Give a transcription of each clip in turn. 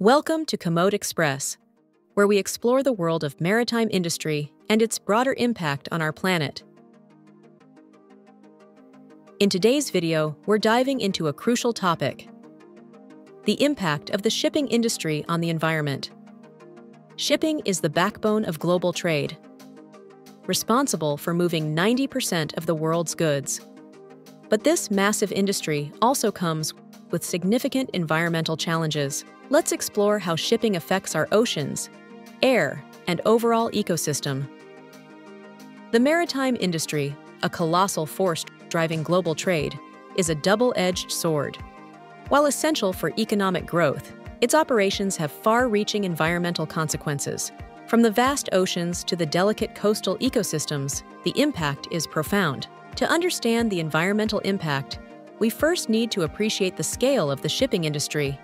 Welcome to Camote XPrez, where we explore the world of maritime industry and its broader impact on our planet. In today's video, we're diving into a crucial topic the impact of the shipping industry on the environment. Shipping is the backbone of global trade, responsible for moving 90% of the world's goods. But this massive industry also comes with significant environmental challenges. Let's explore how shipping affects our oceans, air, and overall ecosystem. The maritime industry, a colossal force driving global trade, is a double edged sword. While essential for economic growth, its operations have far reaching environmental consequences. From the vast oceans to the delicate coastal ecosystems, the impact is profound. To understand the environmental impact, we first need to appreciate the scale of the shipping industry.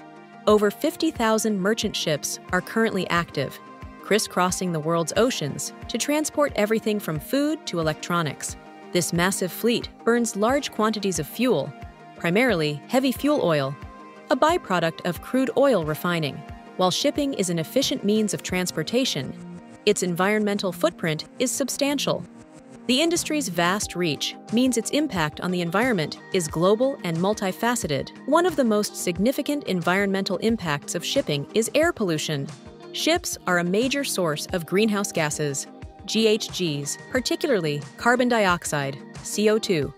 Over 50,000 merchant ships are currently active, crisscrossing the world's oceans to transport everything from food to electronics. This massive fleet burns large quantities of fuel, primarily heavy fuel oil, a byproduct of crude oil refining. While shipping is an efficient means of transportation, its environmental footprint is substantial. The industry's vast reach means its impact on the environment is global and multifaceted. One of the most significant environmental impacts of shipping is air pollution. Ships are a major source of greenhouse gases, GHGs, particularly carbon dioxide, CO2,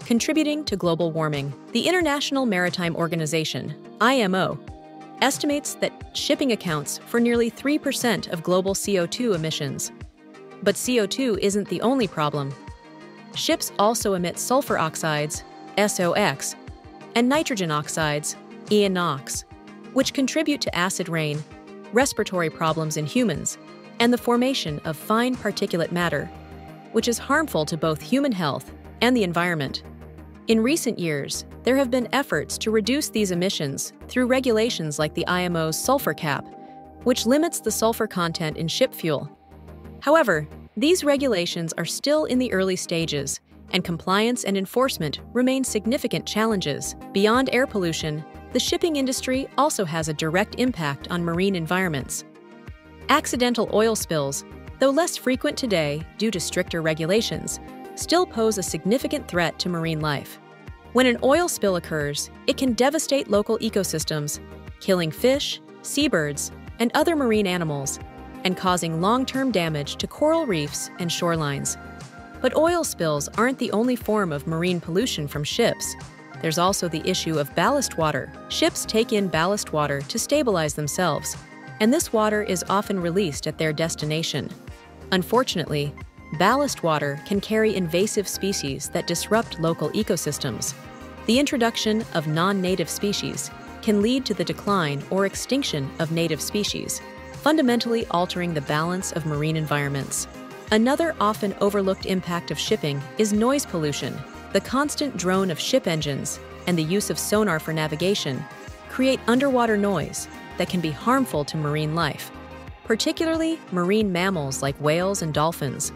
contributing to global warming. The International Maritime Organization, IMO, estimates that shipping accounts for nearly 3% of global CO2 emissions. But CO2 isn't the only problem. Ships also emit sulfur oxides, SOx, and nitrogen oxides, NOx, which contribute to acid rain, respiratory problems in humans, and the formation of fine particulate matter, which is harmful to both human health and the environment. In recent years, there have been efforts to reduce these emissions through regulations like the IMO's sulfur cap, which limits the sulfur content in ship fuel However, these regulations are still in the early stages, and compliance and enforcement remain significant challenges. Beyond air pollution, the shipping industry also has a direct impact on marine environments. Accidental oil spills, though less frequent today due to stricter regulations, still pose a significant threat to marine life. When an oil spill occurs, it can devastate local ecosystems, killing fish, seabirds, and other marine animals, and causing long term damage to coral reefs and shorelines. But oil spills aren't the only form of marine pollution from ships. There's also the issue of ballast water. Ships take in ballast water to stabilize themselves, and this water is often released at their destination. Unfortunately, ballast water can carry invasive species that disrupt local ecosystems. The introduction of non native species can lead to the decline or extinction of native species fundamentally altering the balance of marine environments. Another often overlooked impact of shipping is noise pollution. The constant drone of ship engines and the use of sonar for navigation create underwater noise that can be harmful to marine life, particularly marine mammals like whales and dolphins.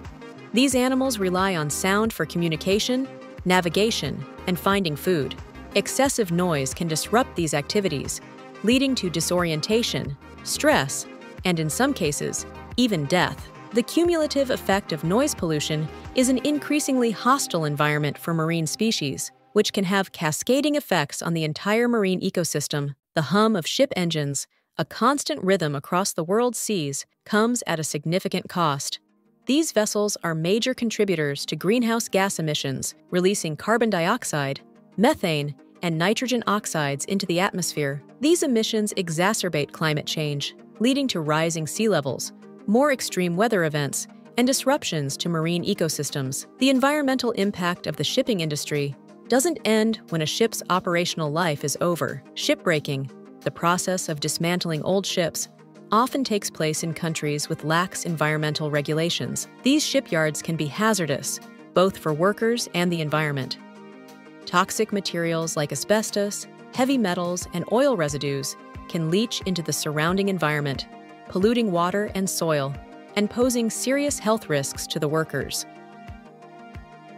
These animals rely on sound for communication, navigation, and finding food. Excessive noise can disrupt these activities, leading to disorientation, stress, and in some cases, even death. The cumulative effect of noise pollution is an increasingly hostile environment for marine species, which can have cascading effects on the entire marine ecosystem. The hum of ship engines, a constant rhythm across the world's seas, comes at a significant cost. These vessels are major contributors to greenhouse gas emissions, releasing carbon dioxide, methane, and nitrogen oxides into the atmosphere. These emissions exacerbate climate change, leading to rising sea levels, more extreme weather events, and disruptions to marine ecosystems. The environmental impact of the shipping industry doesn't end when a ship's operational life is over. Shipbreaking, the process of dismantling old ships, often takes place in countries with lax environmental regulations. These shipyards can be hazardous, both for workers and the environment. Toxic materials like asbestos, heavy metals, and oil residues can leach into the surrounding environment, polluting water and soil, and posing serious health risks to the workers.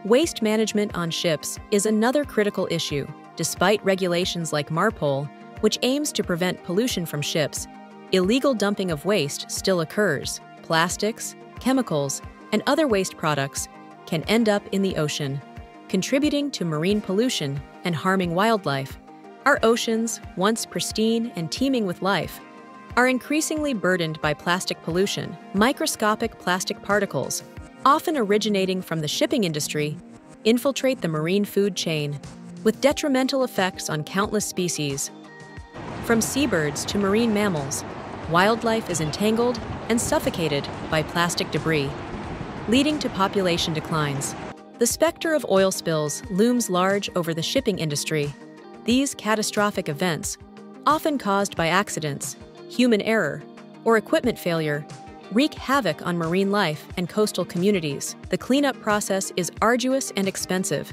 Waste management on ships is another critical issue. Despite regulations like MARPOL, which aims to prevent pollution from ships, illegal dumping of waste still occurs. Plastics, chemicals, and other waste products can end up in the ocean, contributing to marine pollution and harming wildlife. Our oceans, once pristine and teeming with life, are increasingly burdened by plastic pollution. Microscopic plastic particles, often originating from the shipping industry, infiltrate the marine food chain, with detrimental effects on countless species. From seabirds to marine mammals, wildlife is entangled and suffocated by plastic debris, leading to population declines. The specter of oil spills looms large over the shipping industry. These catastrophic events, often caused by accidents, human error, or equipment failure, wreak havoc on marine life and coastal communities. The cleanup process is arduous and expensive,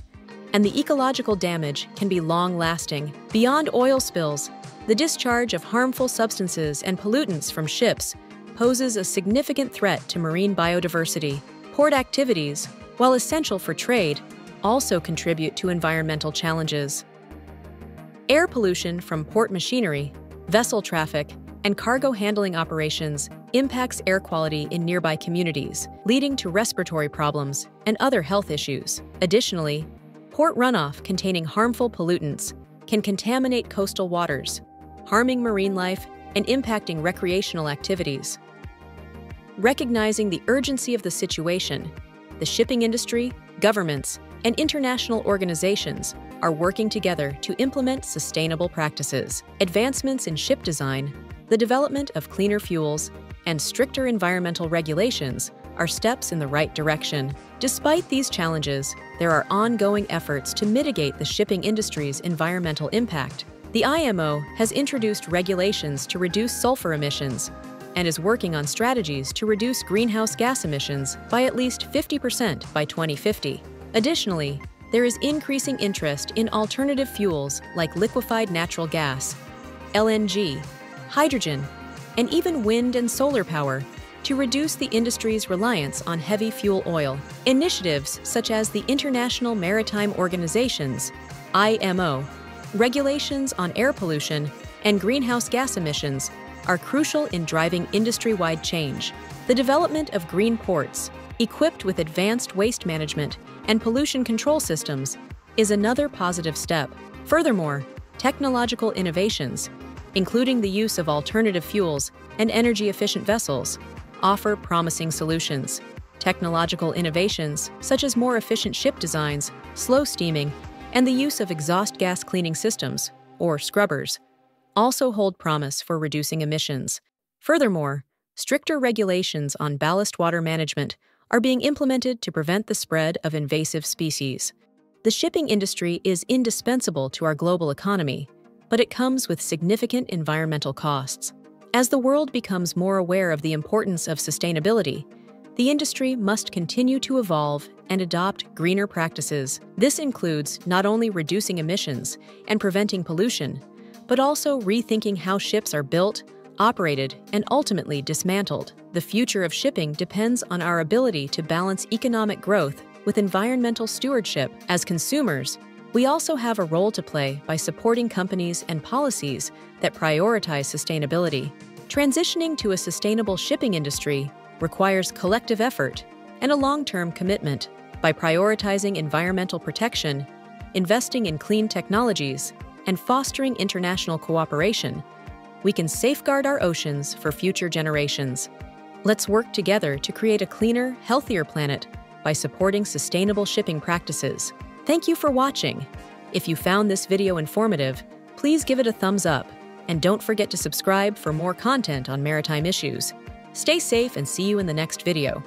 and the ecological damage can be long lasting. Beyond oil spills, the discharge of harmful substances and pollutants from ships poses a significant threat to marine biodiversity. Port activities, while essential for trade, also contribute to environmental challenges. Air pollution from port machinery, vessel traffic, and cargo handling operations impacts air quality in nearby communities, leading to respiratory problems and other health issues. Additionally, port runoff containing harmful pollutants can contaminate coastal waters, harming marine life and impacting recreational activities. Recognizing the urgency of the situation, the shipping industry, governments, and international organizations are working together to implement sustainable practices. Advancements in ship design, the development of cleaner fuels, and stricter environmental regulations are steps in the right direction. Despite these challenges, there are ongoing efforts to mitigate the shipping industry's environmental impact. The IMO has introduced regulations to reduce sulfur emissions and is working on strategies to reduce greenhouse gas emissions by at least 50% by 2050. Additionally, there is increasing interest in alternative fuels like liquefied natural gas, LNG, hydrogen, and even wind and solar power to reduce the industry's reliance on heavy fuel oil. Initiatives such as the International Maritime Organization's IMO, regulations on air pollution, and greenhouse gas emissions are crucial in driving industry wide change. The development of green ports, equipped with advanced waste management and pollution control systems, is another positive step. Furthermore, technological innovations including the use of alternative fuels and energy efficient vessels, offer promising solutions. Technological innovations, such as more efficient ship designs, slow steaming, and the use of exhaust gas cleaning systems, or scrubbers, also hold promise for reducing emissions. Furthermore, stricter regulations on ballast water management are being implemented to prevent the spread of invasive species. The shipping industry is indispensable to our global economy, but it comes with significant environmental costs. As the world becomes more aware of the importance of sustainability, the industry must continue to evolve and adopt greener practices. This includes not only reducing emissions and preventing pollution, but also rethinking how ships are built, operated, and ultimately dismantled. The future of shipping depends on our ability to balance economic growth with environmental stewardship. As consumers, we also have a role to play by supporting companies and policies that prioritize sustainability. Transitioning to a sustainable shipping industry requires collective effort and a long term commitment. By prioritizing environmental protection, investing in clean technologies, and fostering international cooperation, we can safeguard our oceans for future generations. Let's work together to create a cleaner, healthier planet by supporting sustainable shipping practices. Thank you for watching. If you found this video informative, please give it a thumbs up, and don't forget to subscribe for more content on maritime issues. Stay safe and see you in the next video.